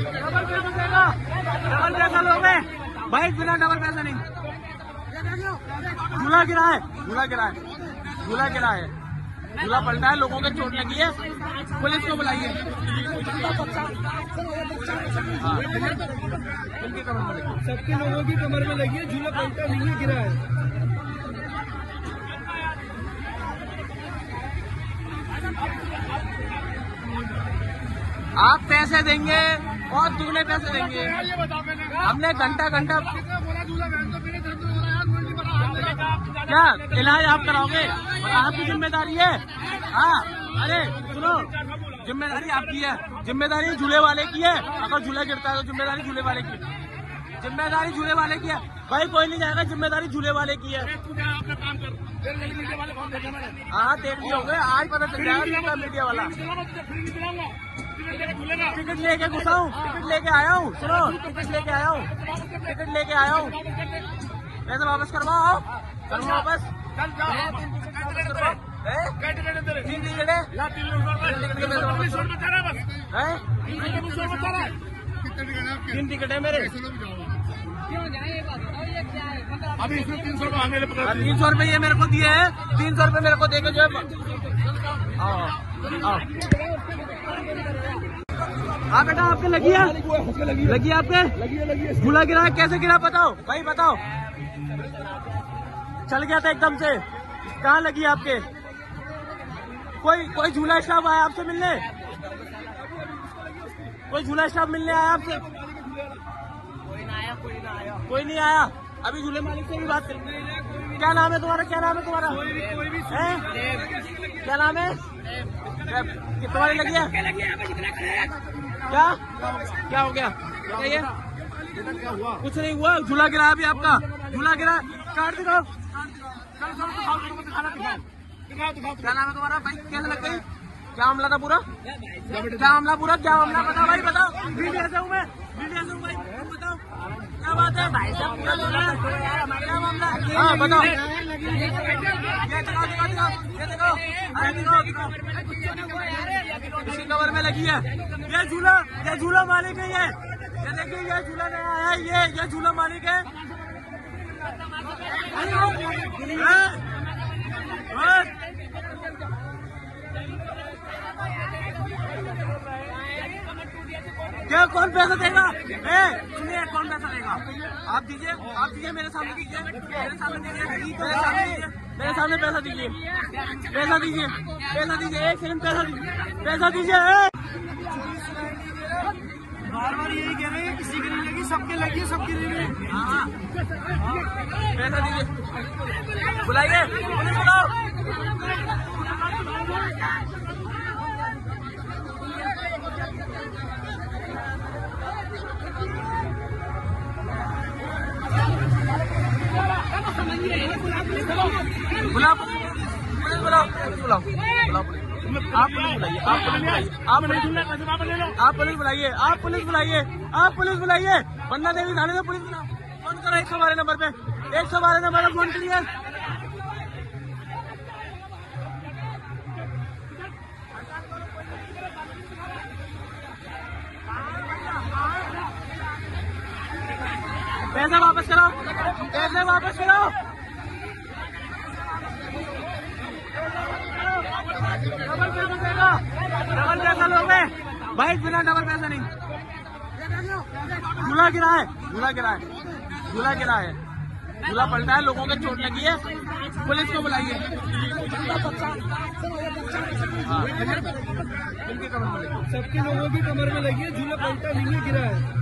Double पैसा लोगे। भाई बिना डबल पैसा नहीं। झूला गिरा है झूला गिरा है झूला गिरा है झूला पलटा है लोगों के चोट लगी है। पुलिस को बुलाइए। हाँ, में। सबके लोगों की कमर में लगी है झूला पलटा नहीं है गिरा है। आप पैसे देंगे। और दुगने पैसे देंगे? हमने घंटा घंटा क्या? इलाज आप कराओगे? आपकी ज़िम्मेदारी है? हाँ। अरे, सुनो। ज़िम्मेदारी आपकी है। ज़िम्मेदारी झूले वाले की है। अगर झूला गिरता है तो ज़िम्मेदारी झूले वाले की है। ज़िम्मेदारी झूले वाले की है। भाई कोई नहीं जाएगा ज़िम्मेदारी झूले वाले की है। हाँ देख लिया होंगे आज पता चल जाएगा मीडिया वाला। टिकट लेके घुसा हूँ। टिकट लेके आया हूँ सुनो। टिकट लेके आया हूँ। टिकट लेके आया हूँ। पैसे वापस करवाओ। करवाओ वापस। तीन टिकट है? वापस तीन टिकट? है। मेरे। अभी इसमें तीन सौ रुपये और तीन सौ रुपये ये मेरे को दिए हैं। तीन सौ रुपये मेरे को देके जो है हाँ। बेटा आपके लगी है? लगी आपके? झूला गिरा है कैसे गिरा बताओ? भाई बताओ। चल गया था एकदम से। कहाँ लगी आपके? कोई कोई झूला स्टाफ आया आपसे मिलने? कोई झूला स्टाफ मिलने आया आपसे? कोई नहीं आया। अभी झूले मालिक से भी बात कर क्या नाम है तुम्हारा? क्या नाम है तुम्हारा? हैं? क्या नाम है? क्या- कि तुम्हारी लगी है? क्या क्या? हो गया? बताइए। कुछ नहीं हुआ। झूला गिरा अभी आपका। झूला गिरा। काट दिखाओ क्या नाम है तुम्हारा? भाई कैसे लग गई? क्या मामला था पूरा? क्या मामला पूरा? क्या मामला? बताओ भाई बताओ। मीडिया से हूँ मैं। मीडिया से हूँ क्या बात है भाई साहब पूरा क्या मामला हाँ बताओ ये कवर में लगी है ये झूला ये झूला मालिक है ये ये देखिए, ये झूला नया है, ये ये झूला मालिक हैं? हैं? क्या कौन पैसा देगा? ए, सुनिए कौन पैसा देगा? आप दीजिए आप दीजिए मेरे सामने दीजिए मेरे सामने दीजिए मेरे सामने दीजिए मेरे सामने पैसा दीजिए पैसा दीजिए पैसा दीजिए एक सेकंड पैसा दीजिए पैसा दीजिए बार बार यही कह रहे हैं किसी की नहीं लगी सबके लगी सबके सबकी नहीं लगी। हाँ पैसा दीजिए। बुलाइए पुलिस बुलाओ। पुलिस। आप पुलिस बुलाइए, आप पुलिस बुलाइए। आप पुलिस बुलाइए बन्ना देवी थाने में पुलिस बुलाओ। फ़ोन करो एक सौ बारह नंबर पे। एक सौ बारह नंबर पे फ़ोन करिए पैसे वापस करो पैसे वापस करो डबल पैसा लोगे भाई बिना डबल पैसा नहीं। झूला गिरा है झूला गिरा है झूला गिरा है झूला पलटा है लोगों के चोट लगी है। पुलिस को बुलाइए। हाँ, सबके लोगों की कमर में लगी है झूला पलटा नहीं गिरा है।